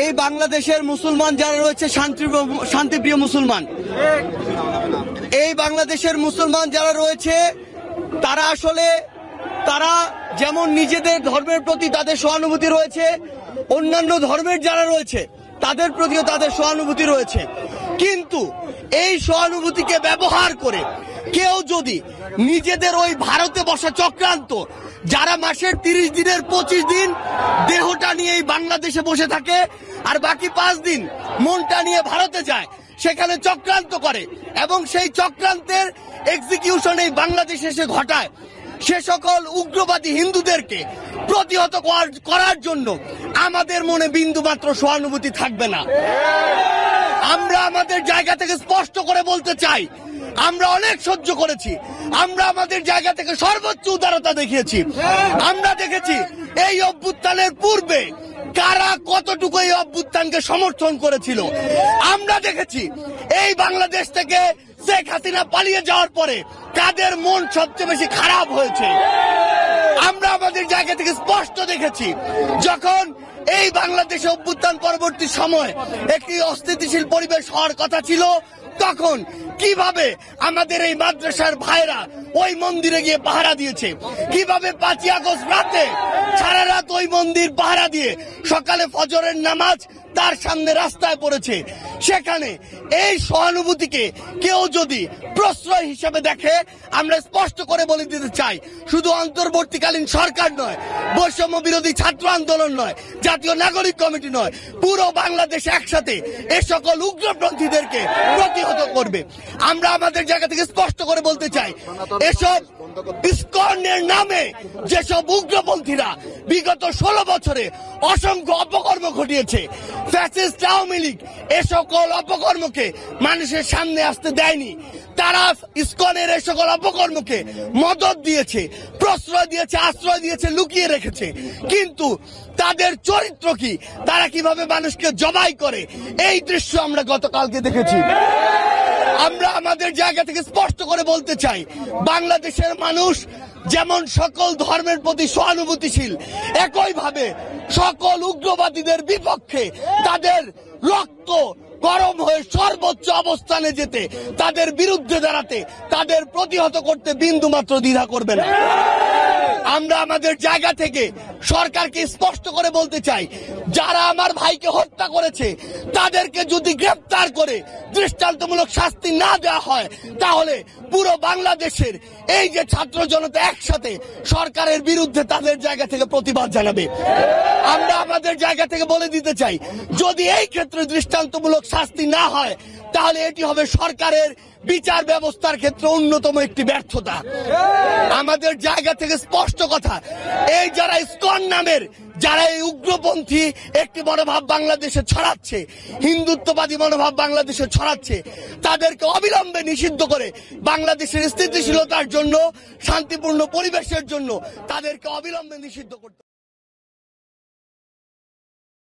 এই বাংলাদেশের মুসলমান যারা রয়েছে, শান্তি শান্তিপ্রিয় মুসলমান। এই বাংলাদেশের মুসলমান যারা রয়েছে, তারা আসলে, তারা যেমন নিজেদের ধর্মের প্রতি তাদের সহানুভূতি রয়েছে, অন্যান্য ধর্মের যারা রয়েছে, তাদের প্রতিও তাদের সহানুভূতি রয়েছে। কিন্তু এই সহানুভূতিকে ব্যবহার করে কেউ যদি নিজেদের ওই ভারতে বসা চক্রান্ত যারা মাসের তিরিশ দিনের পঁচিশ দিন দেহটা নিয়ে এই বাংলাদেশে বসে থাকে, আর বাকি পাঁচ দিন মনটা নিয়ে ভারতে যায়, সেখানে চক্রান্ত করে এবং সেই চক্রান্তের এক্সিকিউশন এই বাংলাদেশে এসে ঘটায়। সে সকল উগ্রবাদী হিন্দুদেরকে প্রতিহত করার জন্য আমাদের মনে বিন্দু মাত্র সহানুভূতি থাকবে না। আমরা আমাদের জায়গা থেকে স্পষ্ট করে বলতে চাই আমরা অনেক সহ্য করেছি। আমরা আমাদের জায়গা থেকে সর্বোচ্চ উদারতা দেখিয়েছি। আমরা দেখেছি এই অভ্যুত্থানের পূর্বে কারা কতটুকু এই অভ্যুত্থানকে সমর্থন করেছিল। আমরা দেখেছি এই বাংলাদেশ থেকে শেখ হাসিনা পালিয়ে যাওয়ার পরে কাদের মন সবচেয়ে বেশি খারাপ হয়েছে। আমরা আমাদের জায়গা থেকে স্পষ্ট দেখেছি, যখন এই বাংলাদেশে অভ্যুত্থান পরবর্তী সময় একটি অস্থিতিশীল পরিবেশ হওয়ার কথা ছিল, তখন কীভাবে আমাদের এই মাদ্রাসার ভাইরা ওই মন্দিরে গিয়ে পাহারা দিয়েছে? কীভাবে পাঁচই আগস্ট রাতে সারা রাত ওই মন্দির পাহারা দিয়ে সকালে ফজরের নামাজ তার সামনে রাস্তায় পড়েছে? সেখানে এই সহানুভূতিকে কেউ যদি প্রশ্রয় হিসেবে দেখে, আমরা স্পষ্ট করে বলে দিতে চাই, শুধু অন্তর্বর্তীকালীন সরকার নয়, বৈষম্য বিরোধী ছাত্র আন্দোলন নয়, জাতীয় নাগরিক কমিটি নয়, পুরো বাংলাদেশ একসাথে এ সকল উগ্রপন্থীদেরকে প্রতিহত করবে। আমরা আমাদের জায়গা থেকে স্পষ্ট করে বলতে চাই, এসব ইস্কনের নামে যেসব উগ্রপন্থীরা বিগত ষোলো বছরে অসংখ্য অপকর্ম ঘটিয়েছে ফ্যাসিস্ট আওয়ামী লীগ এ সকল অপকর্মকে মানুষের সামনে আসতে দেয়নি। তারা ইস্কনের এ সকল অপকর্মকে মদত দিয়েছে, প্রশ্রয় দিয়েছে, আশ্রয় দিয়েছে, লুকিয়ে রেখেছে। কিন্তু তাদের চরিত্র কি? তারা কীভাবে মানুষকে জবাই করে? এই দৃশ্য আমরা গতকালকে দেখেছি। আমরা আমাদের জায়গা থেকে স্পষ্ট করে বলতে চাই, বাংলাদেশের মানুষ যেমন সকল ধর্মের প্রতি সহানুভূতিশীল, একইভাবে সকল উগ্রবাদীদের বিপক্ষে তাদের রক্ত গরম হয়ে সর্বোচ্চ অবস্থানে যেতে, তাদের বিরুদ্ধে দাঁড়াতে, তাদের প্রতিহত করতে বিন্দু মাত্র দ্বিধা করবে না। আমরা আমাদের জায়গা থেকে সরকারকে স্পষ্ট করে বলতে চাই, যারা আমার ভাইকে হত্যা করেছে, তাদেরকে যদি গ্রেপ্তার করে দৃষ্টান্তমূলক শাস্তি না দেওয়া হয়, তাহলে পুরো বাংলাদেশের এই যে ছাত্র জনতা একসাথে সরকারের বিরুদ্ধে তাদের জায়গা থেকে প্রতিবাদ জানাবে। আমরা আমাদের জায়গা থেকে বলে দিতে চাই, যদি এই ক্ষেত্রে দৃষ্টান্তমূলক শাস্তি না হয় তাহলে এটি হবে সরকারের বিচার ব্যবস্থার ক্ষেত্রে অন্যতম একটি ব্যর্থতা। আমাদের জায়গা থেকে স্পষ্ট কথা, এই যারা ইস্কন নামের, যারা এই উগ্রপন্থী একটি মনোভাব বাংলাদেশে ছড়াচ্ছে, হিন্দুত্ববাদী মনোভাব বাংলাদেশে ছড়াচ্ছে, তাদেরকে অবিলম্বে নিষিদ্ধ করে বাংলাদেশের স্থিতিশীলতার জন্য, শান্তিপূর্ণ পরিবেশের জন্য তাদেরকে অবিলম্বে নিষিদ্ধ করতে